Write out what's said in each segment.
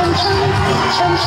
长城长城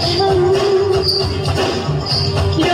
chose. You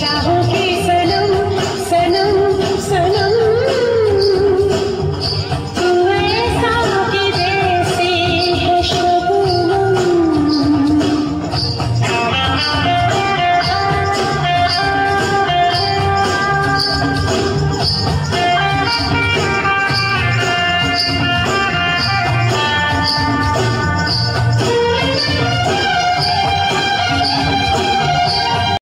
carro que